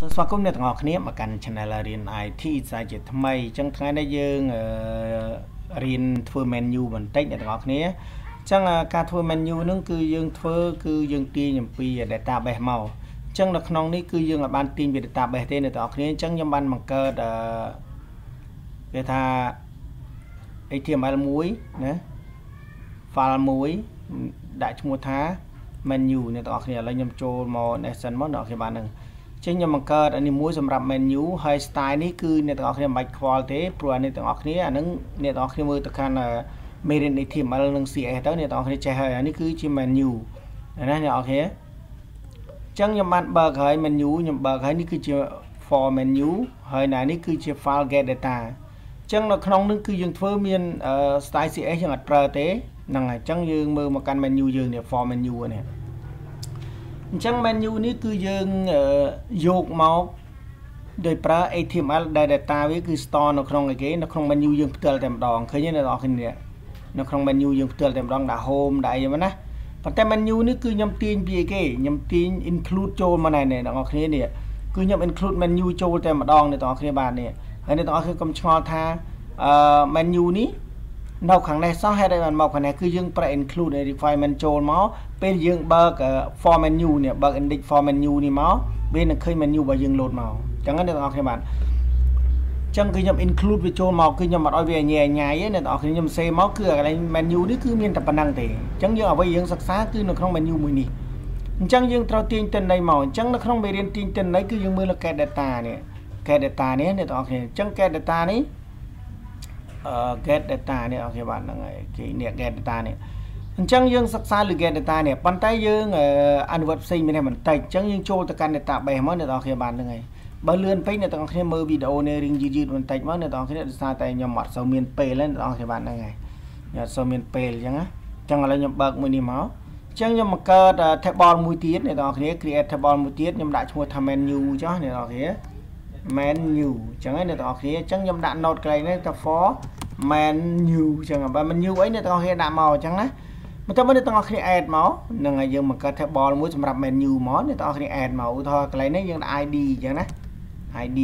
សូមស្វាគមន៍អ្នកទាំងអស់គ្នាមកកាន់ Channel រៀន IT សាជាថ្មីអញ្ចឹងថ្ងៃនេះយើងរៀនធ្វើ menu បន្តិចអ្នកទាំងអស់គ្នាអញ្ចឹងការធ្វើ menu ហ្នឹងគឺយើងធ្វើគឺយើងទាញអំពី database មកអញ្ចឹងនៅក្នុងនេះគឺយើងអាចបានទាញពី database ទេអ្នកទាំងអស់គ្នាអញ្ចឹងខ្ញុំបានបង្កើតអឺគេថា HTML មួយណា file មួយដាក់ឈ្មោះថា menu អ្នកទាំងអស់គ្នាឥឡូវខ្ញុំចូលមក nation មកអ្នកទាំងអស់គ្នាបានហ្នឹង ចឹងខ្ញុំបង្កើតអានេះមួយសម្រាប់ menu ហើយ style នេះគឺអ្នកទាំងអស់គ្នាមិនបាច់ខ្វល់ទេព្រោះអានេះទាំងអស់គ្នាអានឹងអ្នកទាំងអស់គ្នាមើលទៅខាង Merin HTML និង CSS ទៅអ្នកទាំងអស់គ្នាចេះហើយអានេះគឺជា menu ណាអ្នកទាំងអស់គ្នាចឹងខ្ញុំបានបើកហើយ menu ខ្ញុំបើកហើយនេះគឺជា for menu ហើយណានេះគឺជា file get data ចឹងនៅក្នុងនេះគឺយើងធ្វើមាន style CSS យើងអត់ប្រើទេហ្នឹងហើយចឹងយើងមើលមកកាន់ menu យើងនេះ for menu នេះ អញ្ចឹង menu នេះគឺយើងយកមកដោយប្រើ HTML ដែល data វាគឺ store នៅក្នុងអីគេនៅក្នុង menu យើងផ្ទាល់តែម្ដងឃើញទេអ្នកនរគ្នានៅក្នុង menu យើងផ្ទាល់តែម្ដងដាក់ home ដាក់អីហ្នឹងណាប៉ុន្តែ menu នេះគឺខ្ញុំទាញពីអីគេខ្ញុំទាញ include ចូលមកណែអ្នកនរគ្នានេះគឺខ្ញុំ include menu ចូលតែម្ដងអ្នកនរគ្នាបាទនេះហើយអ្នកនរគ្នាកុំឆ្ងល់ថាអឺ menu នេះ នៅខាងនេះសោះហេតុអីបានមកខាងនេះគឺយើងប្រើ include requirement ចូលមកពេលយើងបើក for menu នេះបើក index for menu នេះមកវានឹងឃើញ menu របស់យើង load មកអញ្ចឹងអ្នកទាំងអស់គ្នាបាទចឹងគឺខ្ញុំ include វាចូលមកគឺខ្ញុំអត់ឲ្យវាញ៉ៃញ៉ៃទេអ្នកទាំងអស់គ្នាខ្ញុំសេមកគឺកន្លែង menu នេះគឺមានតែប៉ុណ្ណឹងទេអញ្ចឹងយើងអ្វីយើងសិក្សាគឺនៅក្នុង menu មួយនេះអញ្ចឹងយើងត្រូវទាញទិន្នន័យមកអញ្ចឹងនៅក្នុងមេរៀនទាញទិន្នន័យគឺយើងមើលលើ get data នេះ get data នេះអ្នកទាំងអស់គ្នាអញ្ចឹង get data នេះ get data នេះអូខេបាទហ្នឹងហើយគេនេះ get data នេះអញ្ចឹងយើងសិក្សាលើ get data នេះប៉ុន្តែយើងអនុវត្តផ្សេងមានបន្តិចអញ្ចឹងយើងចូលទៅកាន់ database មកអ្នកនរគ្នាបានហ្នឹងហើយបើលឿនពេកអ្នកទាំងគ្នាមើលវីដេអូនេះរៀងយឺតយឺតបន្តិចមកអ្នកទាំងគ្នាដោយសារតែខ្ញុំអត់សូវមានពេលទេអ្នកទាំងគ្នាបានហ្នឹងហើយខ្ញុំអត់សូវមានពេលអញ្ចឹងណាអញ្ចឹងឥឡូវខ្ញុំបើកមួយនេះមកអញ្ចឹងខ្ញុំបង្កើត table មួយទៀតអ្នកទាំងគ្នា create table មួយទៀតខ្ញុំដាក់ឈ្មោះថា menu ចុះអ្នកទាំងគ្នា menu អញ្ចឹងហើយអ្នកទាំងអស់គ្នាអញ្ចឹងខ្ញុំដាក់ note កន្លែងនេះថា for menu អញ្ចឹងបើ menu អីអ្នកទាំងអស់គ្នាដាក់មកអញ្ចឹងណាបន្ទាប់មកអ្នកទាំងអស់គ្នា add មកនឹងហើយយើងបង្កើត table មួយសម្រាប់ menu មកអ្នកទាំងអស់គ្នា add មកឧទាហរណ៍កន្លែងនេះយើងដាក់ ID អញ្ចឹងណា ID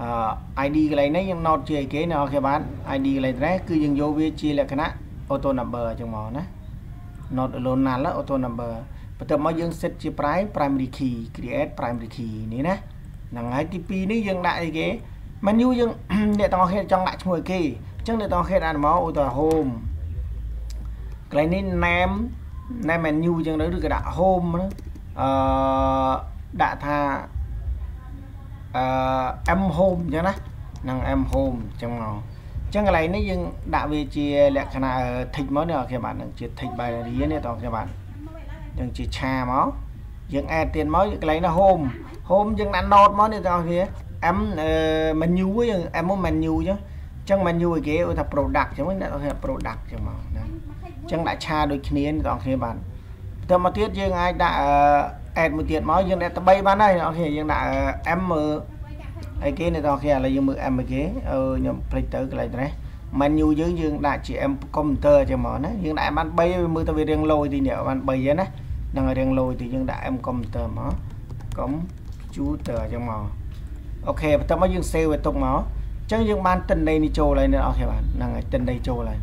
អឺ ID កន្លែងនេះយើង note ជាអីគេអ្នកទាំងអស់គ្នាបាន ID កន្លែងនេះគឺយើងយកវាជាលក្ខណៈ auto number អញ្ចឹងមកណា not alone null auto number បន្ទាប់មកយើង set ជា prime primary key create primary key នេះណា ហ្នឹងហើយទី2នេះយើងដាក់អីគេ menu យើងអ្នកទាំងអស់គ្នាចង់ដាក់ឈ្មោះអីគេអញ្ចឹងអ្នកទាំងអស់គ្នាដាក់មកឧទាហរណ៍ home កន្លែងនេះ name name menu អញ្ចឹងទៅឬក៏ដាក់ home អឺដាក់ថាអឺ m home អញ្ចឹងណាហ្នឹង m home អញ្ចឹងមកអញ្ចឹងកន្លែងនេះយើងដាក់វាជាលក្ខណៈ tick មកនេះអូខេបាទនឹងជា tick binary នេះតោះអូខេបាទអញ្ចឹងជាឆាមកយើង add ទៀតមកកន្លែងនេះ home home យើងដាក់ note មកនេះបងប្អូន M menu យើង M menu អញ្ចឹងអញ្ចឹង menu ឲ្យគេថា product អញ្ចឹងអ្នកនរ product អញ្ចឹងមកណាអញ្ចឹងដាក់ឆាដូចគ្នាអ្នកនរគ្នាបានបន្ទាប់មកទៀតយើងអាចដាក់ add មួយទៀតមកយើងដាក់ទៅ3បានហើយអ្នកនរគ្នាយើងដាក់ M មើលអីគេអ្នកនរគ្នាឥឡូវយើងមើល M អីគេអឺខ្ញុំភ្លេចទៅកន្លែងនេះ menu យើងយើងដាក់ជា M computer អញ្ចឹងមកណាយើងដាក់បាន3វាមើលទៅវារៀងលយទីនេះបាន3ហ្នឹងណានឹងរៀងលយទីយើងដាក់ M computer មក computer អញ្ចឹងមកអូខេបន្ទាប់មកយើង save វាទុកមកអញ្ចឹងយើងបានទិន្នន័យនេះចូលហើយអ្នកនរគ្នាបាទហ្នឹងហើយទិន្នន័យចូលហើយ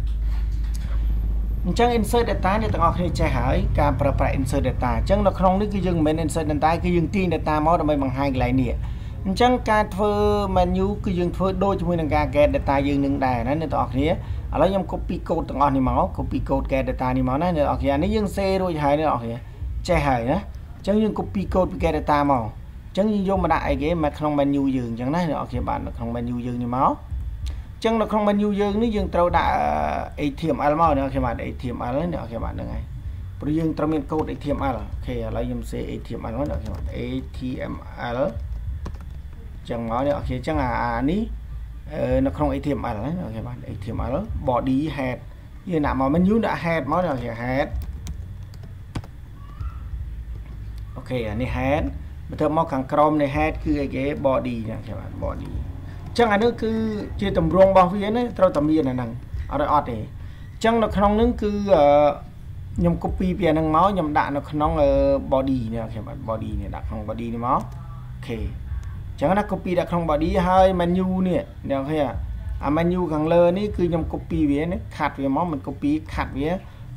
អញ្ចឹង insert data អ្នកទាំងអស់គ្នាចេះហើយការប្រើប្រាស់ insert data អញ្ចឹងនៅក្នុងនេះគឺយើងមិនមែន insert data គឺយើងទាញ data មកដើម្បីបង្ហាញកន្លែងនេះអញ្ចឹងការធ្វើ menu គឺយើងធ្វើដូចជាមួយនឹងការ get data យើងនឹងដែរណាអ្នកទាំងអស់គ្នាឥឡូវខ្ញុំ copy code ទាំងអស់នេះមក copy code get data នេះមកណាអ្នកទាំងអស់គ្នានេះយើង save រួចហើយអ្នកទាំងអស់គ្នាចេះហើយណាអញ្ចឹងយើង copy code ពី get data មក អញ្ចឹងយើងយកមកដាក់អីគេមកក្នុង menu យើងអញ្ចឹងណាអ្នកនរគ្នាបាននៅក្នុង menu យើងនេះមកអញ្ចឹងនៅក្នុង menu យើងនេះយើងត្រូវដាក់ HTML មកអ្នកនរគ្នាបាន HTML អ្នកនរគ្នាបានហ្នឹងហើយព្រោះយើងត្រូវមានកូដ HTML អូខេឥឡូវខ្ញុំសេ HTML មកអ្នកនរគ្នាបាន HTML អញ្ចឹងមកអ្នកនរគ្នាអញ្ចឹងអានេះនៅក្នុង HTML ណាអ្នកនរគ្នាបាន HTML body head យើងដាក់មក menu ដាក់ head មកអ្នកនរគ្នា head អូខេអានេះ head បន្ទាប់មកខាងក្រោមនៃ head គឺអីគេ body ណាគេបាទ body អញ្ចឹងអានេះគឺជាតម្រងរបស់វាណាត្រូវតែមានអាហ្នឹងអត់ឲ្យអត់ទេអញ្ចឹងនៅក្នុងហ្នឹងគឺខ្ញុំ copy ពីអាហ្នឹងមកខ្ញុំដាក់នៅក្នុង body នេះគេបាទ body នេះដាក់ក្នុង body នេះមក okay ចឹងណា copy ដាក់ក្នុង body ហើយ menu នេះអ្នកឃើញអា menu ខាងលើនេះគឺខ្ញុំ copy វានេះ cut វាមកមិន copy cut វា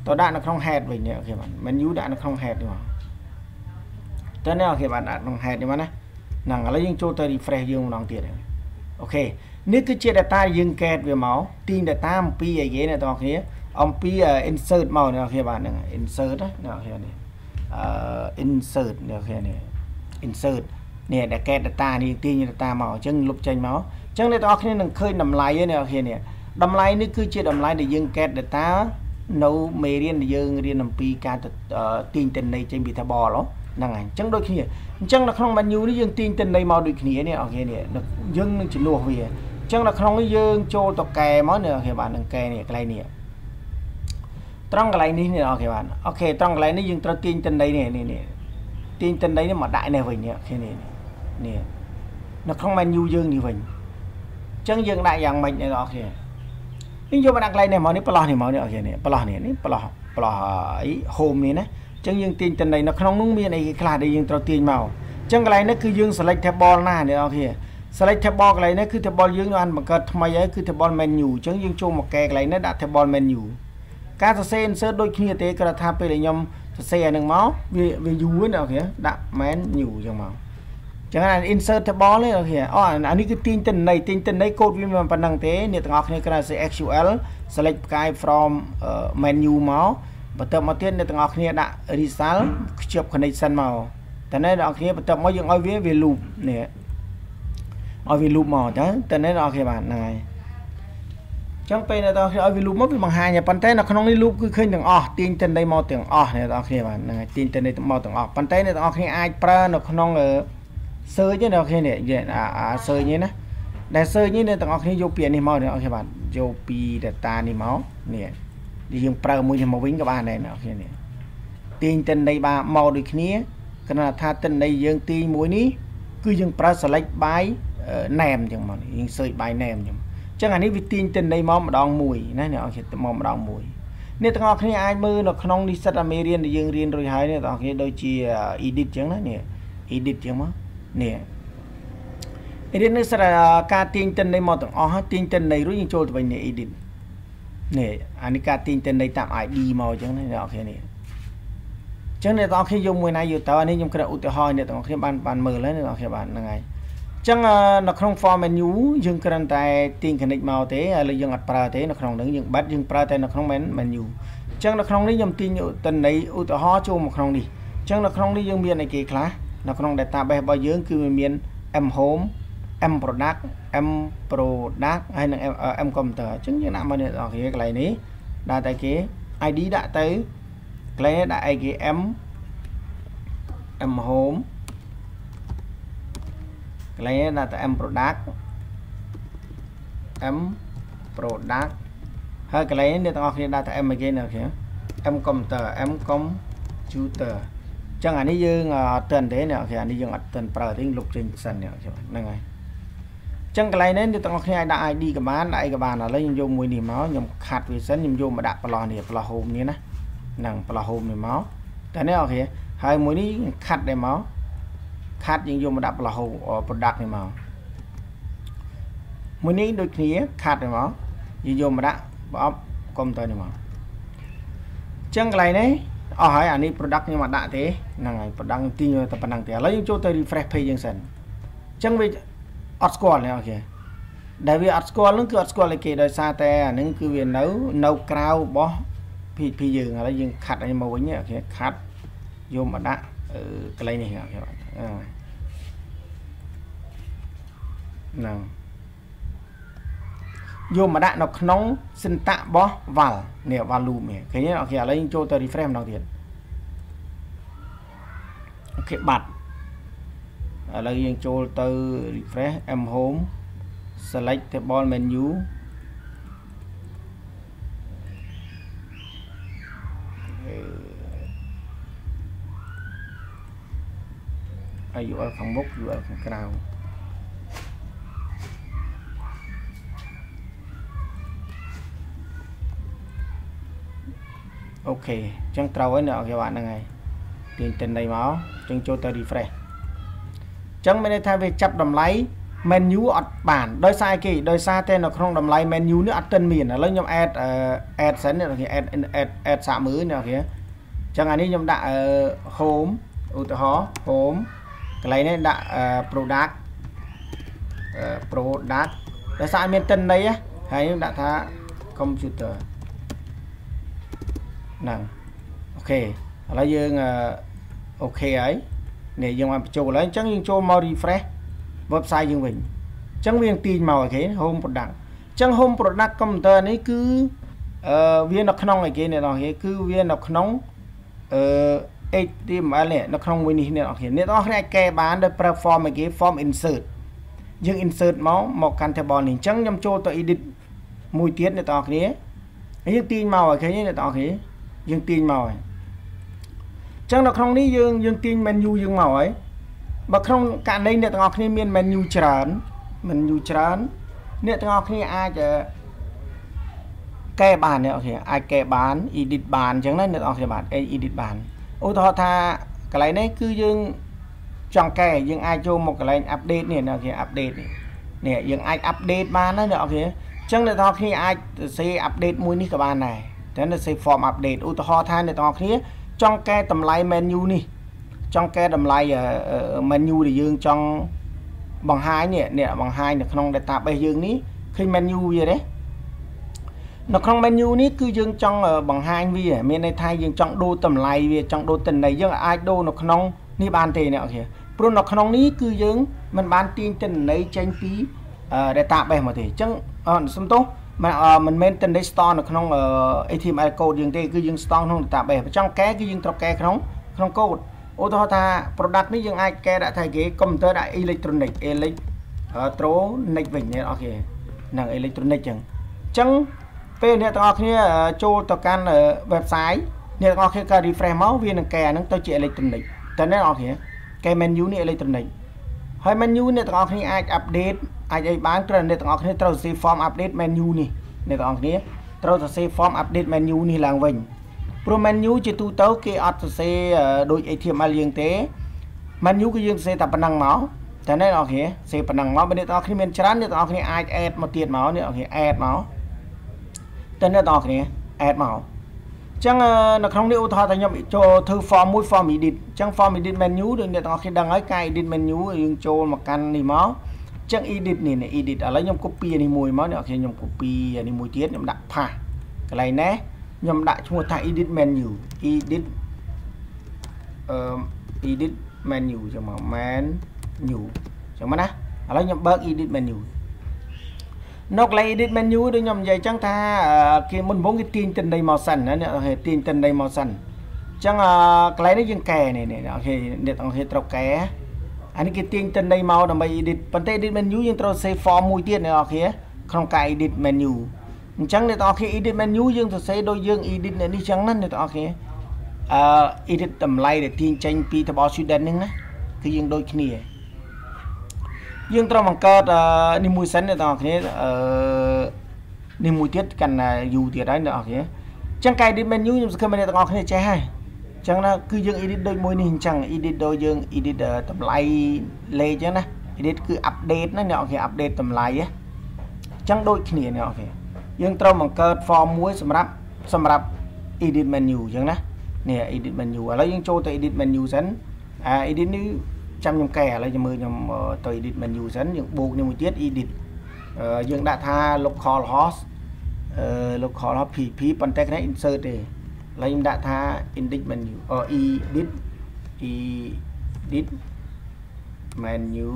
ទៅដាក់នៅក្នុង head វិញនេះ okay បាទ menu ដាក់នៅក្នុង head នេះមក តើនេះ okay បាទដាក់ក្នុង head នេះមកណាហ្នឹងឥឡូវយើងចូលទៅ refresh យើងម្ដងទៀត okay នេះគឺជា data យើង get វាមកទាញ data អំពីអីគេអ្នកទាំងអស់គ្នាអំពី insert មកអ្នកគ្នាបាទហ្នឹង insert ណាអ្នកគ្នានេះអឺ insert អ្នកគ្នានេះ insert នេះដែល get data នេះទាញ data មកអញ្ចឹងលុបចេញមកអញ្ចឹងអ្នកទាំងអស់គ្នានឹងឃើញតម្លៃនេះអ្នកគ្នានេះតម្លៃនេះគឺជាតម្លៃដែលយើង get data នៅមេរៀនដែលយើងរៀនអំពីការទាញទិន្នន័យចេញពី table ហ្នឹងហើយអញ្ចឹងដូចគ្នាអញ្ចឹងនៅក្នុង menu នេះយើងទាញទិន្នន័យមកដូចគ្នានេះអូខេនេះយើងនឹងជំនួសវាអញ្ចឹងនៅក្នុងនេះយើងចូលទៅកែមកនេះ okay បាទនឹងកែនេះកន្លែងនេះត្រង់កន្លែងនេះនេះ okay បាទ okay ត្រង់កន្លែងនេះយើងត្រូវទាញទិន្នន័យនេះនេះនេះទាញទិន្នន័យនេះមកដាក់នេះវិញនេះ okay នេះនេះនៅក្នុង menu យើងនេះវិញអញ្ចឹងយើងដាក់យ៉ាងម៉េចនេះ okay នេះយកមកដាក់កន្លែងនេះមកនេះប្រឡោះនេះមកនេះ okay នេះប្រឡោះនេះនេះប្រឡោះប្រឡោះអី home នេះណាអញ្ចឹងយើងទាញតំណែងនៅក្នុងនោះមានអីខ្លះដែលយើងត្រូវទាញមកអញ្ចឹងកន្លែងនេះគឺយើង select table ណានេះ okay select table កន្លែងនេះគឺ table យើងបានបង្កើតថ្មីហើយគឺ table menu អញ្ចឹងយើងចូលមកកែកន្លែងនេះដាក់ table menu ការសរសេរ insert ដូចគ្នាទេគ្រាន់ថាពេលដែលខ្ញុំសរសេរអានឹងមកវាវាយូរណាអូខេដាក់ menu អញ្ចឹងមកចឹងអា insert table នេះអូខេអូអានេះគឺទាញទិន្នន័យទាញទិន្នន័យកូដវាមិនប៉ុណ្ណឹងទេអ្នកទាំងអស់គ្នាគ្រាន់តែ SQL select ផ្កាយ from menu មក បន្ទាប់មកទៀតអ្នកទាំងអស់គ្នាដាក់ result ខ្ជាប់ connection មកតែអ្នកទាំងអស់គ្នាបន្ទាប់មកយើងឲ្យវាវា loop នេះឲ្យវា loop មកទៅតែអ្នកទាំងអស់គ្នាបានហ្នឹងហើយចឹងពេលអ្នកទាំងអស់គ្នាឲ្យវា loop មកវាបង្ហាញប៉ុន្តែនៅក្នុងនេះ loop គឺឃើញទាំងអស់ទាញទិន្នន័យមកទាំងអស់អ្នកទាំងអស់គ្នាបានហ្នឹងហើយទាញទិន្នន័យមកទាំងអស់ប៉ុន្តែអ្នកទាំងអស់គ្នាអាចប្រើនៅក្នុង search នេះអ្នកគ្នានេះអា search នេះណាដែល search នេះអ្នកទាំងអស់គ្នាយកពាក្យនេះមកអ្នកអស់គ្នាបាទយកពី data នេះមកនេះ យើងប្រើមួយមកវិញក៏បានដែរអ្នកគ្នានេះទាញតិន័យបាទមកដូចគ្នាគណៈថាតិន័យយើងទាញមួយនេះគឺយើងប្រើ select by name អញ្ចឹងមកយើង search by name អញ្ចឹងអញ្ចឹងអានេះវាទាញតិន័យមកម្ដងមួយណាអ្នកអរគុណមកម្ដងមួយនេះទាំងអស់គ្នាអាចមើលនៅក្នុងនិស្សិតអាមេរៀនដែលយើងរៀនរួចហើយនេះទាំងអស់គ្នាដូចជា edit អញ្ចឹងណានេះ edit អញ្ចឹងមកនេះរៀននេះស្រាប់ការទាញតិន័យមកទាំងអស់ទាញតិន័យរួចយើងចូលទៅវិញនេះ edit នេះអានេះការទាញតិន័យតាម ID មកអញ្ចឹងណាអ្នកនរគ្នានេះអញ្ចឹងអ្នកនរគ្នាយកមួយណាយកទៅអានេះខ្ញុំគ្រាន់ឧទាហរណ៍អ្នកនរគ្នាបានបានមើលហើយអ្នកនរគ្នាបានហ្នឹងហើយអញ្ចឹងនៅក្នុង form menu យើងគ្រាន់តែទាញ connect មកទេឥឡូវយើងអត់ប្រើទេនៅក្នុងហ្នឹងយើងបិទយើងប្រើតែនៅក្នុង menu អញ្ចឹងនៅក្នុងនេះខ្ញុំទាញតិន័យឧទាហរណ៍ចូលមកក្នុងនេះអញ្ចឹងនៅក្នុងនេះយើងមានអីគេខ្លះនៅក្នុង database របស់យើងគឺមាន m home M product M product ហើយនិង M computer អញ្ចឹងយើងដាក់មកនេះដល់គេកន្លែងនេះដាក់តែគេ ID ដាក់ទៅកន្លែងនេះដាក់អីគេ M M home កន្លែងនេះដាក់តែ M product M product ហើយកន្លែងនេះអ្នកទាំងអស់គ្នាដាក់តែ M អីគេនៅគ្នា M computer M computer ចឹងអានេះយើងអត់ទាន់ទេអ្នកអានេះយើងអត់ទាន់ប្រើទេលុបចេញសិនហ្នឹងហើយ ចឹងកន្លែងនេះអ្នកទាំងអស់គ្នាអាចដាក់ ID ក៏បានដាក់អីក៏បានឥឡូវខ្ញុំយកមួយនេះមកខ្ញុំខាត់វាសិនខ្ញុំយកមកដាក់ប្រឡោះនេះប្រឡោះ home នេះណាហ្នឹងប្រឡោះ home នេះមកតែនេះអូខេហើយមួយនេះខាត់ដែរមកខាត់យើងយកមកដាក់ប្រឡោះ product នេះមកមួយនេះដូចគ្នាខាត់ដែរមកយើងយកមកដាក់ប្រអប់កុំព្យូទ័រនេះមកចឹងកន្លែងនេះអស់ហើយអានេះ product ខ្ញុំអត់ដាក់ទេហ្នឹងហើយ product ខ្ញុំទីតែប៉ុណ្ណឹងទេឥឡូវយើងចូលទៅ refresh page យើងសិនអញ្ចឹងវា អត់ស្គាល់ទេ okay ដែលវាអត់ស្គាល់នឹងគឺអត់ស្គាល់គេដោយសារតែអានឹងគឺវានៅនៅក្រៅរបស់ PHP យើងឥឡូវយើង cut ឲ្យមកវិញ okay cut យកមកដាក់កន្លែងនេះ okay ហ្នឹងយកមកដាក់នៅក្នុង syntax របស់ val នេះ val loop នេះឃើញទេអូខេឥឡូវយើងចូលទៅ refresh ម្ដងទៀតអូខេបាត់ ឥឡូវយើងចូលទៅ refresh m home select table menu ហើយ URL ខាងមុខ URL ខាងក្រៅokay អញ្ចឹងត្រូវហើយនៅ okay បាទហ្នឹងហើយទាញទិន្នន័យមកអញ្ចឹងចូលទៅ refresh ចឹងមានន័យថាវាចាប់តម្លៃ menu អត់បានដោយសារអីគេដោយសារតែនៅក្នុងតម្លៃ menu នេះអត់ទាន់មានឥឡូវខ្ញុំ add add សិននេះ add add add សាកមើលនេះ okay ចឹងអានេះខ្ញុំដាក់ home ឧទាហរណ៍ home កន្លែងនេះដាក់ product product ដោយសារមានទិន្នន័យហើយខ្ញុំដាក់ថា computer ហ្នឹង okay ឥឡូវយើង okay ហើយ នេះយើងបានបញ្ចូលហើយអញ្ចឹងយើងចូលមក refresh website យើងវិញអញ្ចឹងវាទាញមក okay home product អញ្ចឹង home product computer នេះគឺអឺវានៅក្នុងអីគេអ្នកនរគេគឺវានៅក្នុងអឺ HTML នេះនៅក្នុងមួយនេះអ្នកនរគេអ្នកនរគេអាចកែបានដោយប្រើ form អីគេ form insert យើង insert មកមកកាន់ table នេះអញ្ចឹងខ្ញុំចូលទៅ edit មួយទៀតអ្នកនរគ្នាយើងទាញមកអូខេអ្នកនរគ្នាយើងទាញមកហើយ អញ្ចឹងនៅក្នុងនេះយើងយើងទាញ menu យើងមកហើយបើក្នុងករណីអ្នកទាំងអស់គ្នាមាន menu ច្រើន menu ច្រើនអ្នកទាំងអស់គ្នាអាចកែបានអ្នកអូខេអាចកែបាន edit បានអញ្ចឹងណាអ្នកទាំងអស់គ្នាបាន edit បានឧទាហរណ៍ថាកន្លែងនេះគឺយើងចង់កែយើងអាចចូលមកកន្លែង update នេះអ្នកអូខេ update នេះនេះយើងអាច update បានណាអ្នកអូខេអញ្ចឹងអ្នកទាំងអស់គ្នាអាចសរសេរ update មួយនេះក៏បានដែរតែនៅសេ form update ឧទាហរណ៍ថាអ្នកទាំងអស់គ្នា ចង់កែតម្លៃ menu នេះចង់កែតម្លៃ menu ដែលយើងចង់បង្ហាញនេះនេះបង្ហាញនៅក្នុង database យើងនេះឃើញ menu វាទេនៅក្នុង menu នេះគឺយើងចង់បង្ហាញវាមានន័យថាយើងចង់ដូរតម្លៃវាចង់ដូរទិន្នន័យយើងអាចដូរនៅក្នុងនេះបានទេអ្នកអូខេព្រោះនៅក្នុងនេះគឺយើងមិនបានទាញទិន្នន័យចេញពី database មកទេអញ្ចឹងសំទោស មិនមិនមែនទិន្នន័យ store នៅក្នុង HTML code យើងទេគឺយើង store ក្នុង database បើចង់កែគឺយើងត្រូវកែក្នុងក្នុង code ឧទាហរណ៍ថា product នេះយើងអាចកែដាក់ថាគេ computer ដាក់ electronic electronic វិញអ្នកនរគ្នាហ្នឹង electronic ចឹងអញ្ចឹងពេលអ្នកទាំងអស់គ្នាចូលទៅកាន់ website អ្នកទាំងអស់គ្នាក៏ refresh មកវានឹងកែអាហ្នឹងទៅជា electronic តើអ្នកទាំងអស់គ្នាកែ menu នេះ electronic ហើយ menu អ្នកទាំងអស់គ្នាអាច update អាចអីបានគ្រាន់អ្នកទាំងអស់គ្នាត្រូវសរសេរ form update menu នេះអ្នកទាំងអស់គ្នាត្រូវសរសេរ form update menu នេះឡើងវិញព្រោះ menu ជាទូទៅគេអត់សរសេរដូច HTML យើងទេ menu គឺយើងសរសេរតែប៉ុណ្ណឹងមកតែអ្នកនរគ្នាសេប៉ុណ្ណឹងមកបើអ្នកនរគ្នាមានច្រើនអ្នកនរគ្នាអាច add មកទៀតមកអ្នកនរគ្នា add មកតែអ្នកនរគ្នា add មកអញ្ចឹងនៅក្នុងនេះឧទាហរណ៍ថាខ្ញុំចូលធ្វើ form មួយ form edit អញ្ចឹង form edit menu ដូចអ្នកនរគ្នាដឹងហើយការ edit menu យើងចូលមកកាន់នេះមកអញ្ចឹង edit នេះ edit ឥឡូវខ្ញុំ copy នេះមួយមកអ្នកនរគ្នាខ្ញុំ copy នេះមួយទៀតខ្ញុំដាក់ path កន្លែងនេះខ្ញុំដាក់ឈ្មោះថា edit menu edit អឺ edit menu ចឹងមក menu ចឹងមកណាឥឡូវខ្ញុំបើក edit menu នៅកន្លែង edit menu ដូចខ្ញុំនិយាយចឹងថាគេមុនមុនគេទាញទិន្នន័យមកសិនណាអ្នកគេទាញទិន្នន័យមកសិនចឹងកន្លែងនេះយើងកែនេះនេះអូខេអ្នកអង្គគេត្រូវកែ អានេះគេទាញទិន្នន័យមកដើម្បី edit ប៉ុន្តែ edit menu យើងត្រូវ save form មួយទៀតអ្នកអង្គគេក្នុងការ edit menu អញ្ចឹងអ្នកទាំងអស់គ្នា edit menu យើងសរសេរដូចយើង edit នេះចឹងណាអ្នកទាំងអស់គ្នាអឺ edit តម្លៃដែលទាញចេញពីតប student ហ្នឹងណាគឺយើងដូចគ្នាយើងត្រូវបង្កើតនេះមួយសិនអ្នកទាំងអស់គ្នាអឺនេះមួយទៀតកាន់តែយូរទៀតហើយអ្នកទាំងអស់គ្នាអញ្ចឹងការ edit menu ខ្ញុំសង្ឃឹមអ្នកទាំងអស់គ្នាចេះហើយអញ្ចឹងណាគឺយើង edit ដូចមួយនេះអញ្ចឹង edit ដូចយើង edit តម្លៃលេខអញ្ចឹងណា edit គឺ update ណាអ្នកទាំងអស់គ្នា update តម្លៃអញ្ចឹងដូចគ្នាអ្នកទាំងអស់គ្នាយើងត្រូវបង្កើត form មួយសម្រាប់សម្រាប់ edit menu អញ្ចឹងណានេះ edit menu ឥឡូវយើងចូលទៅ edit menu សិនអា edit នេះចាំខ្ញុំកែឥឡូវខ្ញុំមើលខ្ញុំទៅ edit menu សិនយើងបូកនេះមួយទៀត edit យើងដាក់ថា local host អឺ local host pp ប៉ុន្តែគ្នា insert ទេ ឥឡូវខ្ញុំដាក់ថា edit menu អ edit edit menu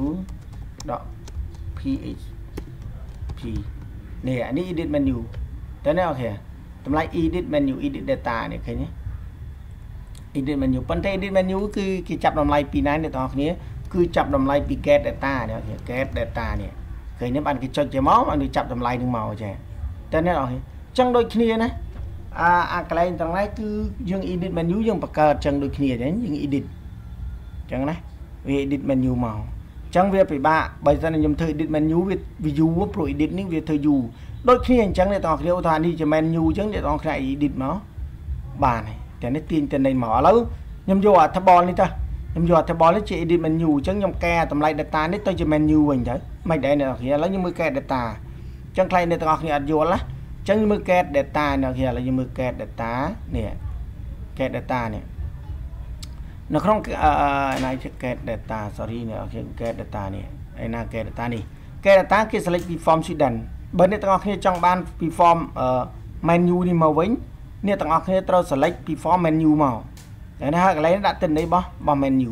.php នេះអានេះ edit menu តើណាអូខេតម្លៃ edit menu edit data នេះឃើញទេ edit menu ប៉ុន្តែ edit menu គឺគេចាប់តម្លៃពីណាអ្នកទាំងអស់គ្នាគឺចាប់តម្លៃពី get data នេះ get data នេះឃើញនេះបានគេចុចជាមកបានគេចាប់តម្លៃនឹងមកចាតើអ្នកអស់គ្នាអញ្ចឹងដូចគ្នាណា អាអាកន្លែងទាំងនេះគឺយើង edit menu យើងបង្កើតអញ្ចឹងដូចគ្នាទេយើង edit អញ្ចឹងណាវា edit menu មកចឹងវាពិបាកបើសិនខ្ញុំធ្វើ edit menu វាវាយូរព្រោះ edit នេះវាធ្វើយូរដូចគ្នាអញ្ចឹងអ្នកទាំងគ្នាថានេះជា menu អញ្ចឹងអ្នកទាំងគ្នា edit មកបានហើយតែនេះទាញទៅនៃមកឥឡូវខ្ញុំយកអា table នេះទៅខ្ញុំយកតែបលនេះជា edit menu អញ្ចឹងខ្ញុំកែតម្លៃ data នេះទៅជា menu វិញទៅមិនដែរអ្នកនរគ្នាឥឡូវខ្ញុំមើលកែ data អញ្ចឹងខ្លៃអ្នកទាំងអស់គ្នាអត់យល់ណាអញ្ចឹងមើលកែ data អ្នកគ្នាឥឡូវយើងមើលកែ data នេះកែ data នេះនៅក្នុងណៃ get data sorry អ្នកគេ get data នេះឯណា get data នេះ get data គេ select ពី form student បើអ្នកទាំងអស់គ្នាចង់បានពី form menu នេះមកវិញអ្នកទាំងអស់គ្នាត្រូវ select ពី form menu មកតែនេះហើយកន្លែងដាក់ទិន្នន័យរបស់របស់ menu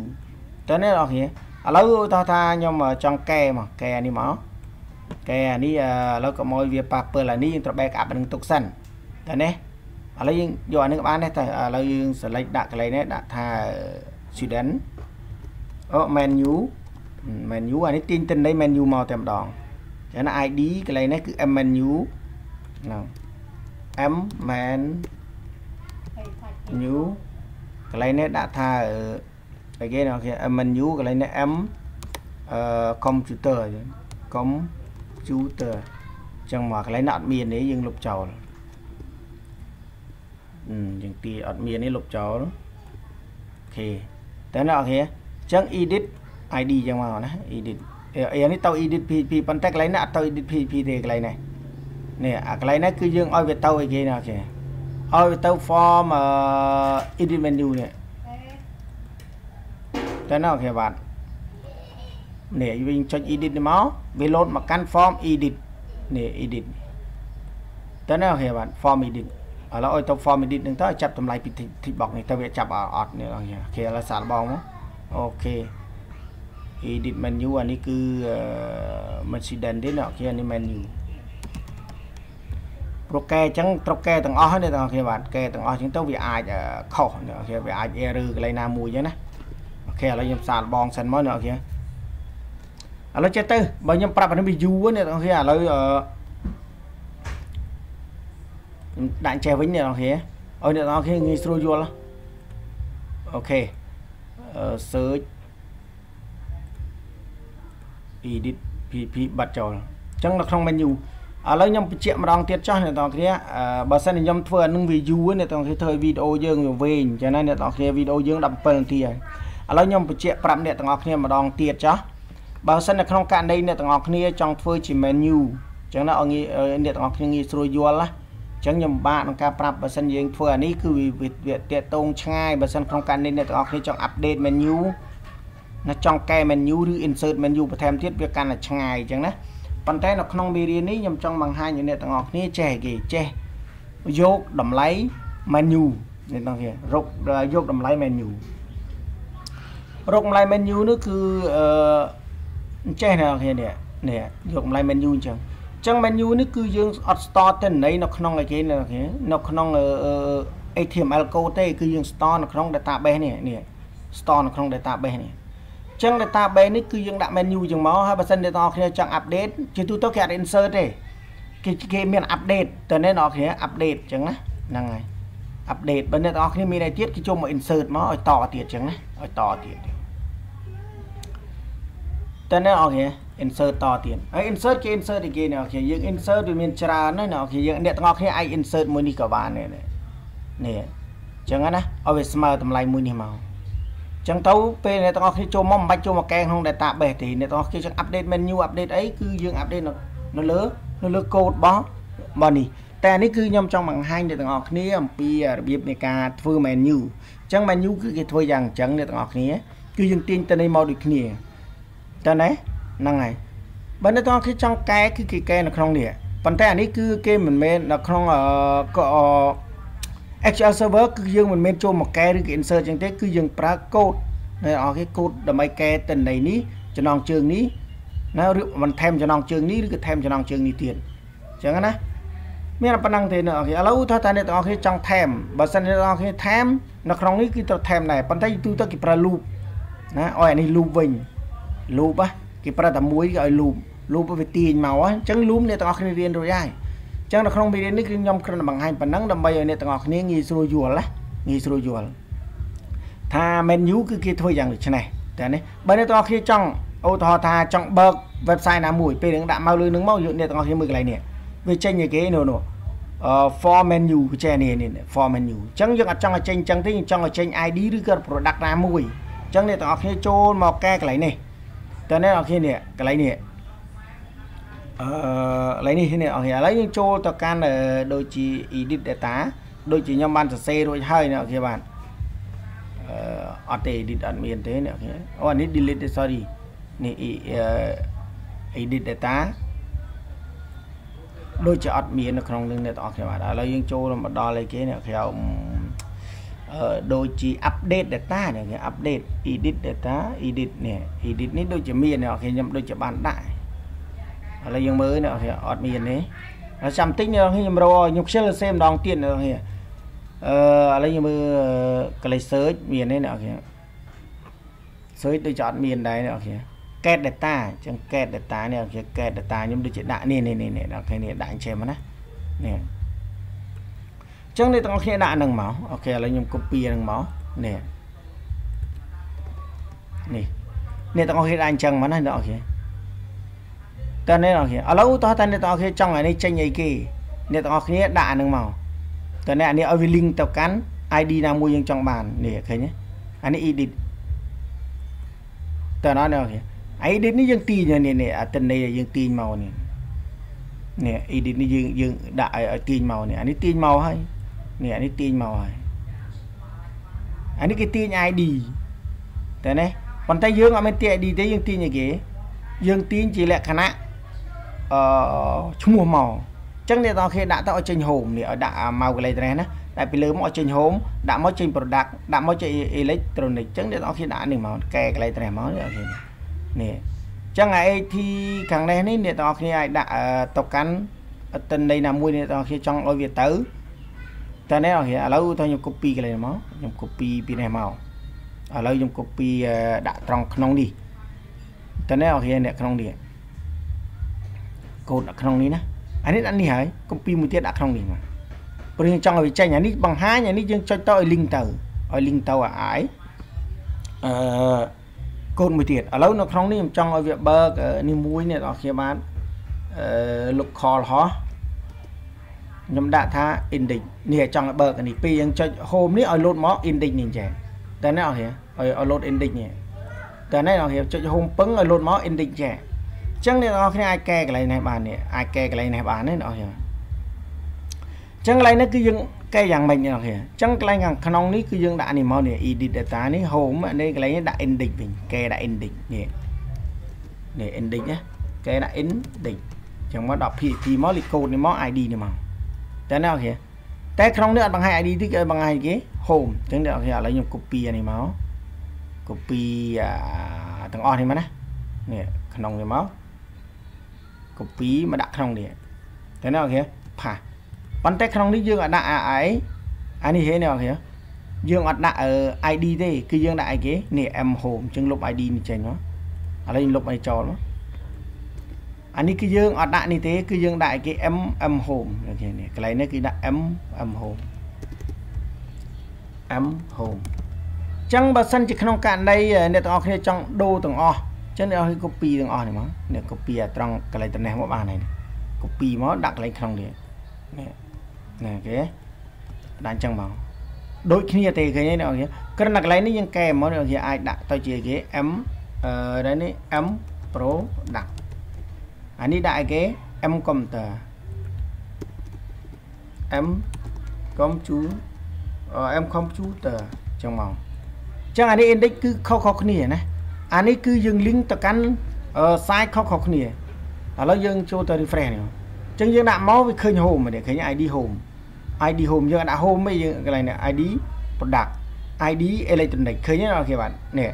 តើអ្នកទាំងអស់គ្នាឥឡូវតោះថាខ្ញុំចង់កែមកកែនេះមក កែអានេះឥឡូវកុំឲ្យវាប៉ះពិលអានេះយើងត្រូវ back up នឹងទុកសិនតើនេះឥឡូវយើងយកអានេះក៏បានដែរតែឥឡូវយើង select ដាក់កន្លែងនេះដាក់ថា student អូ menu menu អានេះទាញទិន្នន័យ menu មកតែម្ដងចឹងណា ID កន្លែងនេះគឺ m menu ហ្នឹង m man new កន្លែងនេះដាក់ថាអីគេណាគេ m menu កន្លែងនេះ m អឺ computer computer ចឹងមកកន្លែងនេះអត់មានទេយើងលុបចោលអឺយើងទីអត់មាននេះលុបចោលអូខេតើអ្នកនរគ្នាអញ្ចឹង edit ID ចឹងមកណា edit អានេះទៅ edit PHP ប៉ុន្តែកន្លែងនេះអត់ទៅ edit PHP ទេកន្លែងនេះនេះអាកន្លែងនេះគឺយើងឲ្យវាទៅអីគេណាគេឲ្យវាទៅ form edit menu នេះតើណាគេបាទ នេះវិញចុច edit នេះមកវា load មកកាន់ form edit នេះ edit តើណាគេបាទ form edit ឥឡូវឲ្យទៅ form edit នឹងទៅចាប់តម្លៃពី tick box នេះទៅវាចាប់អត់នេះ okay ឥឡូវសាកបងមក okay edit menu អានេះគឺ Mercedes ទេណា okay អានេះ menu ព្រោះកែអញ្ចឹងត្រូវកែទាំងអស់នេះទាំងអស់គ្នាបាទកែទាំងអស់អញ្ចឹងទៅវាអាចខុសនេះអូខេវាអាច error កន្លែងណាមួយអញ្ចឹងណាអូខេឥឡូវខ្ញុំសាកបងសិនមកនេះអូខេ ឥឡូវចេះទៅបើខ្ញុំប្រាប់អានេះវាយូរនេះអូខេឥឡូវអឺខ្ញុំដាក់ចេះវិញអ្នកនរគ្នាឲ្យអ្នកនរគ្នាងាយស្រួលយល់អូខេអឺ search edit pp បាត់ចោលអញ្ចឹងនៅក្នុង menu ឥឡូវខ្ញុំបញ្ជាក់ម្ដងទៀតចោះអ្នកនរគ្នាបើសិនខ្ញុំធ្វើអានឹង view អ្នកនរគ្នាធ្វើវីដេអូយើងវាវែងអញ្ចឹងណាអ្នកនរគ្នាវីដេអូយើង17នាទីហើយឥឡូវខ្ញុំបញ្ជាក់ប្រាប់អ្នកទាំងអស់គ្នាម្ដងទៀតចោះ បើសិននៅក្នុងករណីអ្នកទាំងអស់គ្នាចង់ធ្វើជា menu អញ្ចឹងណាឲ្យអ្នកទាំងអស់គ្នាងាយស្រួលយល់ណាចឹងខ្ញុំបាក់ក្នុងការប្រាប់បើសិនយើងធ្វើអានេះគឺវាតាកតងឆ្ងាយបើសិនក្នុងការនេះអ្នកទាំងអស់គ្នាចង់ update menu ណាចង់កែ menu ឬ insert menu បន្ថែមទៀតវាកាន់តែឆ្ងាយអញ្ចឹងណាប៉ុន្តែនៅក្នុងមេរៀននេះខ្ញុំចង់បង្ហាញឲ្យអ្នកទាំងអស់គ្នាចេះគេចេះយកតម្លៃ menu អ្នកទាំងគ្នារកយកតម្លៃ menu រកតម្លៃ menu នោះគឺអឺ ចេះអ្នកទាំងគ្នានេះនេះយកតម្លៃ menu អញ្ចឹងចឹង menu នេះគឺយើងអត់ store ទិន្នន័យនៅក្នុងអីគេនៅក្នុង HTML code ទេគឺយើង store នៅក្នុង database នេះនេះ store នៅក្នុង database នេះចឹង database នេះគឺយើងដាក់ menu ចឹងមកហើយបើសិនអ្នកនរគ្នាចង់ update ជាទូទៅគេអត់ insert ទេគេគេមាន update តើអ្នកនរគ្នា update ចឹងណាហ្នឹងហើយ update បើអ្នកនរគ្នាមានអីទៀតគេចូលមក insert មកឲ្យតទៀតចឹងណាឲ្យតទៀត តើអ្នកនរគ្នា insert តទៀតហើយ insert គេ insert អីគេអ្នកនរគ្នាយើង insert វាមានច្រើនណាស់អ្នកនរគ្នាយើងអ្នកទាំងអស់គ្នាអាច insert មួយនេះក៏បានដែរនេះនេះចឹងណាឲ្យវាស្មើតម្លៃមួយនេះមកចឹងទៅពេលអ្នកទាំងអស់គ្នាចូលមកមិនបាច់ចូលមកកែក្នុង database ទេអ្នកទាំងអស់គ្នាចង់ update menu update អីគឺយើង update នៅលើនៅលើ code របស់របស់នេះតែនេះគឺខ្ញុំចង់បង្ហាញអ្នកទាំងអស់គ្នាអំពីរបៀបនៃការធ្វើ menu អញ្ចឹង menu គឺគេធ្វើយ៉ាងអញ្ចឹងអ្នកទាំងអស់គ្នាគឺយើងទាញទៅនៃមកដូចគ្នា តើណាហ្នឹងហើយបើអ្នកទាំងអស់គ្នាចង់កែគឺគេកែនៅក្នុងនេះប៉ុន្តែអានេះគឺគេមិនមែននៅក្នុងអឺ SQL server គឺយើងមិនមែនចូលមកកែឬក៏ insert ចឹងទេគឺយើងប្រើកូដនៅអស់គេកូដដើម្បីកែទិន្នន័យនេះចំណងជើងនេះណាឬមិនថែមចំណងជើងនេះឬក៏ថែមចំណងជើងនេះទៀតអញ្ចឹងណាមានប៉ុណ្ណឹងទេអ្នកនរឥឡូវថាតើអ្នកទាំងអស់គ្នាចង់ថែមបើសិនអ្នកទាំងអស់គ្នាថែមនៅក្នុងនេះគឺត្រូវថែមដែរប៉ុន្តែទូទៅគេប្រើ loop ណាឲ្យអានេះ loop វិញ loop ណាគេប្រើតែមួយគេឲ្យ loop loop វាទាញមកអញ្ចឹង loop អ្នកទាំងអស់គ្នារៀនរួចហើយចឹងនៅក្នុងវីដេអូនេះគឺខ្ញុំគ្រាន់តែបង្ហាញប៉ុណ្ណឹងដើម្បីឲ្យអ្នកទាំងអស់គ្នាងាយស្រួលយល់ណាងាយស្រួលយល់ថា menu គឺគេធ្វើយ៉ាងដូចនេះតែនេះបើអ្នកទាំងអស់គ្នាចង់ឧទាហរណ៍ថាចង់បើក website ណាមួយពេលនឹងដាក់មកលើនឹងមកយកអ្នកទាំងអស់គ្នាមើលកន្លែងនេះវាចេញឲ្យគេនោះនោះអឺ for menu ចេះនេះនេះ for menu អញ្ចឹងយើងអត់ចង់ឲ្យចេញអញ្ចឹងទេយើងចង់ឲ្យចេញ ID ឬក៏ product ណាមួយអញ្ចឹងអ្នកទាំងអស់គ្នាចូលមកកែកន្លែងនេះ តើអ្នកទាំងអស់គ្នានេះកន្លែងនេះអឺកន្លែងនេះនេះ okay ឥឡូវយើងចូលទៅកាន់ដូចជា edit data ដូចជាខ្ញុំបានសរសេររួចហើយអ្នក okay បាទអឺអត់ទេ edit អត់មានទេអ្នក okay អូអានេះ delete ទេ sorry នេះ edit data ដូចជាអត់មាននៅក្នុងនឹងអ្នកទាំងអស់គ្នាបាទឥឡូវយើងចូលមកដល់អីគេអ្នកខ្ញុំអឺ ដូចជា update data នេះគេ update edit data edit នេះ edit នេះដូចជាមានអ្នកខ្ញុំដូចជាបានដាក់ឥឡូវយើងមើលអ្នកអត់មានទេហើយចាំតិចអ្នកខ្ញុំរកខ្ញុំខ្ជិលសេម្ដងទៀតអ្នកខ្ញុំអឺឥឡូវយើងមើលកលេស search មានទេអ្នកខ្ញុំ search ដូចជាអត់មានដែរអ្នកខ្ញុំ get data អញ្ចឹង get data នេះគេ get data ខ្ញុំដូចជាដាក់នេះនេះនេះដល់គេនេះដាក់អញ្ចឹងណានេះអញ្ចឹងនេះទាំងអស់គ្នាដាក់ហ្នឹងមកអូខេឥឡូវខ្ញុំ copy ហ្នឹងមកនេះនេះនេះទាំងអស់គ្នាដាក់អញ្ចឹងមកណាអ្នកអស់គ្នាតើអ្នកទាំងអស់គ្នាឥឡូវតោះតើអ្នកទាំងអស់គ្នាចង់ឲ្យនេះចេញអីគេអ្នកទាំងអស់គ្នាដាក់អាហ្នឹងមកតើអ្នកអានេះឲ្យវា link ទៅកាន់ ID ណាមួយយើងចង់បាននេះឃើញទេអានេះ edit តើណាអ្នកគ្នា edit នេះយើងទាញនេះនេះអាទិន្នន័យយើងទាញមកនេះនេះ edit នេះយើងយើងដាក់ឲ្យទាញមកនេះអានេះទាញមកហើយ នេះអានេះទាញមកហើយអានេះគេទាញ ID តែនេះប៉ុន្តែយើងអត់មានទាញ ID ទេយើងទាញអីគេយើងទាញជាលក្ខណៈអឺឈ្មោះមកអញ្ចឹងអ្នកទាំងគេដាក់ទៅឲ្យចេញ home នេះឲ្យដាក់មកកលេត្រេសណាតែពីលើមកឲ្យចេញ home ដាក់មកចេញ product ដាក់មកចេញ electronic អញ្ចឹងអ្នកទាំងគេដាក់នេះមកកែកលេត្រេសមកនេះអូខេនេះចឹងអា AT ខាងនេះនេះអ្នកទាំងអស់គ្នាអាចដាក់ទៅកាន់ទិន្នន័យណាមួយអ្នកទាំងអស់គ្នាចង់ឲ្យវាទៅ តើនេះអស់គ្នាឥឡូវតើខ្ញុំ copy កន្លែងមកខ្ញុំ copy ពីនេះមកឥឡូវខ្ញុំ copy ដាក់ត្រង់ក្នុងនេះតើនេះអស់គ្នាអ្នកក្នុងនេះកូដដាក់ក្នុងនេះណាអានេះដាក់នេះហើយ copy មួយទៀតដាក់ក្នុងនេះមកព្រោះយើងចង់ឲ្យវាចេញអានេះបង្ហាញអានេះយើងចុចទៅឲ្យ link ទៅឲ្យ link ទៅអាយអឺកូនមួយទៀតឥឡូវនៅក្នុងនេះខ្ញុំចង់ឲ្យវាបើកនេះមួយនេះបងប្អូនបានអឺ local ហោះ ខ្ញុំដាក់ថា index នេះចង់ឲ្យបើកនេះពីយើងចុច home នេះឲ្យ load មក index នេះចេះតែនេះអត់ហ៎ឲ្យឲ្យ load index នេះតែនេះអត់ហ៎ចុច home ពឹងឲ្យ load មក index ចេះអញ្ចឹងអ្នកនរគ្នាអាចកែកន្លែងនេះបាននេះអាចកែកន្លែងនេះបានទេអ្នកនរគ្នាអញ្ចឹងកន្លែងនេះគឺយើងកែយ៉ាងម៉េចអ្នកនរគ្នាអញ្ចឹងកន្លែងខាងក្នុងនេះគឺយើងដាក់នេះមកនេះ edit data នេះ home នេះកន្លែងនេះដាក់ index វិញកែដាក់ index នេះនេះ index ណាកែដាក់ index អញ្ចឹងមកដល់ PHP មកលីកូដនេះមក ID នេះមក តែអ្នកនរគ្នាតែក្នុងនេះអត់បង្ហាញ ID ទេគេបង្ហាញគេ home អញ្ចឹងអ្នកនរគ្នាឥឡូវខ្ញុំ copy អានេះមក copy ទាំងអស់នេះមកណានេះក្នុងនេះមក copy មកដាក់ក្នុងនេះតែអ្នកនរគ្នាផាសប៉ុន្តែក្នុងនេះយើងអត់ដាក់ AI អានេះហេអ្នកនរគ្នាយើងអត់ដាក់ ID ទេគឺយើងដាក់អីគេនេះ M home អញ្ចឹងលុប ID នេះចេញមកឥឡូវយើងលុបអីចោលមក អានេះគឺយើងអត់ដាក់នេះទេគឺយើងដាក់អីគេ M M home អូខេនេះកន្លែងនេះគឺដាក់ M M home M home ចឹងបើសិនជាក្នុងករណីអ្នកទាំងអស់គ្នាចង់ដូរទាំងអស់ចឹងអ្នកអស់គ្នា copy ទាំងអស់នេះមកអ្នក copy អាត្រង់កន្លែងតំណេះមកបានហើយ copy មកដាក់កន្លែងក្នុងនេះនេះណាគេដាក់អញ្ចឹងមកដូចគ្នាទេឃើញទេអ្នកនរគ្រាន់តែកន្លែងនេះយើងកែមកអ្នកនរអាចដាក់ទៅជាគេ M អឺនេះ M Pro ដាក់ អានេះដាក់អីគេ M computer M computer M computer អញ្ចឹងមកអញ្ចឹងអានេះ index គឺខុសៗគ្នាណាអានេះគឺយើង link ទៅកាន់ site ខុសៗគ្នាឥឡូវយើងចូលទៅ refresh នេះអញ្ចឹងយើងដាក់មកវាឃើញ home នេះឃើញ ID home ID home យើងដាក់ home ឯងយើងកន្លែងនេះ ID product ID electronic ឃើញទេ okay បាទនេះ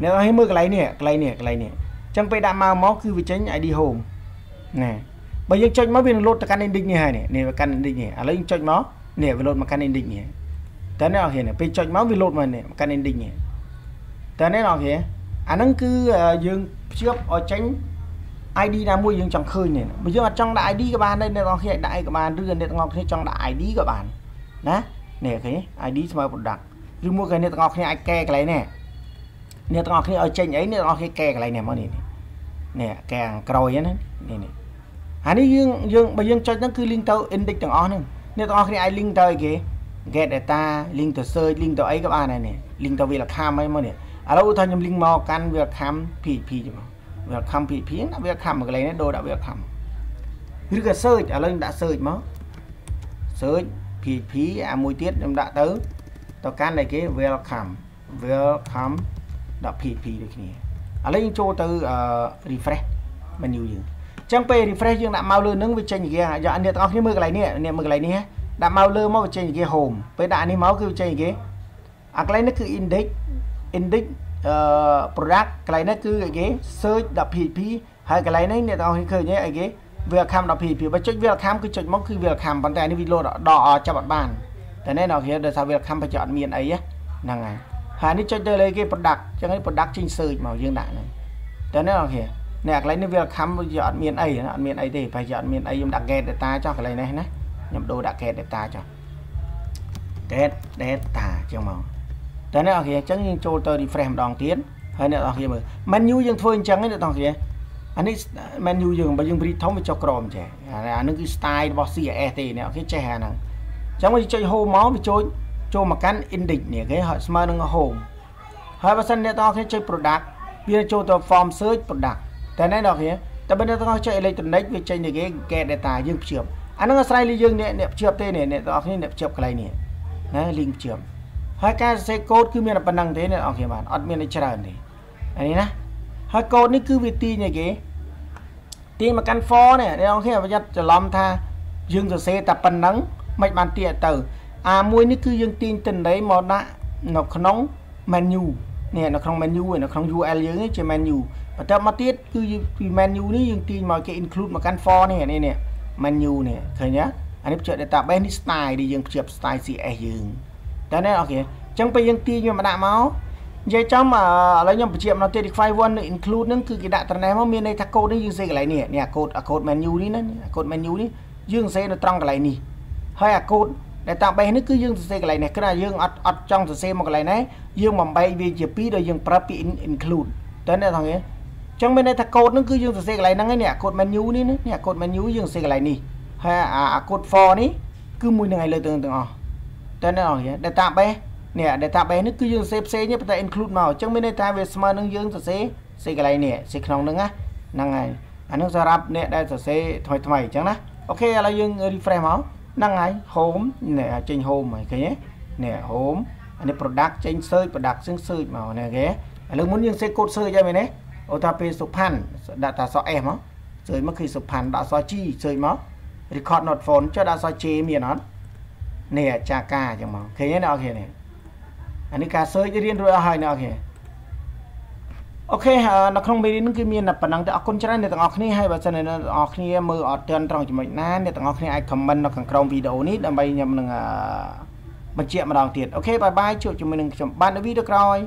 អ្នកឲ្យមើលកន្លែងនេះកន្លែងនេះកន្លែងនេះអញ្ចឹងពេលដាក់មកមកគឺវាចេញ ID home ណាបើយើងចុចមកវានឹងលោតទៅកាន់ index នេះហើយនេះនេះកាន់ index នេះឥឡូវយើងចុចមកនេះវាលោតមកកាន់ index នេះតើអ្នក okay ពេលចុចមកវាលោតមកនេះកាន់ index នេះតើអ្នកអូខេអាហ្នឹងគឺយើងភ្ជាប់ឲ្យចេញ ID ណាមួយយើងចង់ឃើញនេះបើយើងអត់ចង់ដាក់ ID ក៏បានដែរអ្នកនរគ្នាដាក់អីក៏បានឬអ្នកទាំងអស់គ្នាចង់ដាក់ ID ក៏បានណានេះឃើញ ID ស្មើ product ឬមួយក៏អ្នកទាំងអស់គ្នាអាចកែកន្លែងនេះអ្នកទាំងអស់គ្នាឲ្យចេញអីអ្នកទាំងអស់គ្នាកែកន្លែងនេះមកនេះនេះកែខាងក្រោយហ្នឹងនេះនេះ អានេះយើងយើងបើយើងចុចហ្នឹងគឺ link ទៅ index ទាំងអស់ហ្នឹងអ្នកទាំងអស់គ្នាអាច link ទៅអីគេ get data link ទៅ search link ទៅអីក៏បានដែរនេះ link ទៅ welcome អីមកនេះឥឡូវថាខ្ញុំលីងមកកាន់ welcome PHP ចុះ welcome PHP ដាក់ welcome មកកន្លែងនេះដូរដាក់ welcome ឬក៏ search ឥឡូវខ្ញុំដាក់ search មក search PHP អាមួយទៀតខ្ញុំដាក់ទៅទៅកាន់តែគេ welcome welcome.php ដូចគ្នាឥឡូវយើងចូលទៅ refresh menu យើងអញ្ចឹងពេល refresh យើងដាក់មកលើនឹងវាចេញជាយកអ្នកទាំងអស់គ្នាមើលកន្លែងនេះអ្នកមើលកន្លែងនេះដាក់មកលើមកវាចេញជា home ពេលដាក់នេះមកគឺវាចេញជាអាកន្លែងនេះគឺ index index អឺ product កន្លែងនេះគឺអីគេ search.php ហើយកន្លែងនេះអ្នកទាំងអស់គ្នាឃើញទេអីគេ welcome.php បើចុច welcome គឺចុចមកគឺ welcome ប៉ុន្តែនេះវាលោតដកចាប់អត់បានតែនេះដល់គេដោយសារ welcome បើចុចអត់មានអីហ្នឹងហើយហើយនេះចុចទៅលើគេ product អញ្ចឹងនេះ product ចេញ search មកយើងដាក់ហ្នឹងតែនេះដល់គេនេះ កន្លែងនេះ welcome វាអត់មានអីអត់មានអីទេប្រហែលជាអត់មានអីខ្ញុំដាក់ get data ចុះកន្លែងនេះណាខ្ញុំដូរដាក់ get data ចុះ get data អញ្ចឹងមកតែអ្នកនរគ្នាអញ្ចឹងយើងចូលទៅ refresh ម្ដងទៀតហើយអ្នកនរគ្នាមើល menu យើងធ្វើអញ្ចឹងណាអ្នកនរគ្នាអានេះ menu យើងបើយើងព្រីធំវាចុះក្រោមចេះអានេះគឺ style របស់ CSS ទេអ្នកគេចេះអាហ្នឹងអញ្ចឹងយើងចុច home មកវាចូលចូលមកកាន់ index នេះគេហើយស្មើនឹង home ហើយបើសិនអ្នកទាំងអស់គ្នាចុច product វាចូលទៅ form search product តែអ្នកទាំងអស់គ្នាតែបើអ្នកទាំងអស់ចុច electronic វាចេញទៅគេ get data យើងភ្ជាប់អាហ្នឹងអាស្រ័យលើយើងអ្នកភ្ជាប់ទេអ្នកទាំងអស់គ្នាអ្នកភ្ជាប់កន្លែងនេះណា link ភ្ជាប់ហើយការសរសេរកូដគឺមានតែប៉ុណ្្នឹងទេអ្នកនរគ្នាបាទអត់មានអីច្រើនទេអានេះណាហើយកូដនេះគឺវាទាញឲ្យគេទាញមកកាន់ for នេះអ្នកនរគ្នាប្រយ័ត្នច្រឡំថាយើងសរសេរតែប៉ុណ្្នឹងមិនបានទាញទៅអាមួយនេះគឺយើងទាញទិន្នន័យមកដាក់នៅក្នុង menu នេះនៅក្នុង menu នៅក្នុង URL យើងនេះជា menu បន្ទាប់មកទៀតគឺពី menu នេះយើងទាញមកគេ include មកកាន់ for នេះនេះនេះ menu នេះឃើញទេអានេះភ្ជាប់ database នេះ style ដែលយើងភ្ជាប់ style CS យើងតែនេះអូខេអញ្ចឹងពេលយើងទាញវាមកដាក់មកនិយាយចំឥឡូវខ្ញុំបញ្ជាក់ម្ដងទៀត require one include ហ្នឹងគឺគេដាក់ត្រណេះមកមានន័យថាកូដនេះយើងសេកន្លែងនេះនេះអាកូដអាកូដ menu នេះណាអាកូដ menu នេះយើងសេនៅត្រង់កន្លែងនេះហើយអាកូដ database នេះគឺយើងសរសេរកន្លែងនេះគ្រាន់តែយើងអត់អត់ចង់សរសេរមកកន្លែងនេះយើងបំបែកវាជាពីរដោយយើងប្រើពី include តើអ្នកថងទេ ចឹងមានន័យថាកូដហ្នឹងគឺយើងសរសេរកន្លែងហ្នឹងឯនេះអាកូដ menu នេះនេះអាកូដ menu យើងសរសេរកន្លែងនេះហើយអាកូដ for នេះគឺមួយនឹងឯលើទាំងទាំងអស់តើអ្នកថងទេ database នេះ database នេះគឺយើងសរសេរផ្សេងទេប៉ុន្តែ include មកអញ្ចឹងមានន័យថាវាស្មើនឹងយើងសរសេរសេកន្លែងនេះសេក្នុងហ្នឹងណាហ្នឹងហើយអានឹងសម្រាប់អ្នកដែលសរសេរថ្មីថ្មីអញ្ចឹងណាអូខេឥឡូវយើង refresh មកហ្នឹងហើយ home នេះចេញ home ហើយឃើញទេនេះ home អានេះ product ចេញ search product ซึ่ง search មកនេះគេឥឡូវមុនយើងសេកូដ search ហើយមែនទេ អូថាពេលសុផាន់ដាក់តាស S មក search មកគឺសុផាន់ដាក់ស G search មក record not phone ចុះដាក់ស J មានអត់នេះចាកាអញ្ចឹងមកឃើញទេអ្នកនរគ្នានេះអានេះការ search រៀនរួចអស់ហើយអ្នកនរគ្នាokay នៅក្នុងមេរៀននេះគឺមានប៉ុណ្ណឹងទេអរគុណច្រើនអ្នកទាំងអស់គ្នាហើយបើសិនអ្នកទាំងអស់គ្នាមើលអត់ទាន់ត្រង់ចំណុចណាអ្នកទាំងអស់គ្នាអាច comment នៅខាងក្រោមវីដេអូនេះដើម្បីខ្ញុំនឹងបញ្ជាក់ម្ដងទៀត okay bye bye ជួបជាមួយនឹងខ្ញុំបាននៅវីដេអូក្រោយ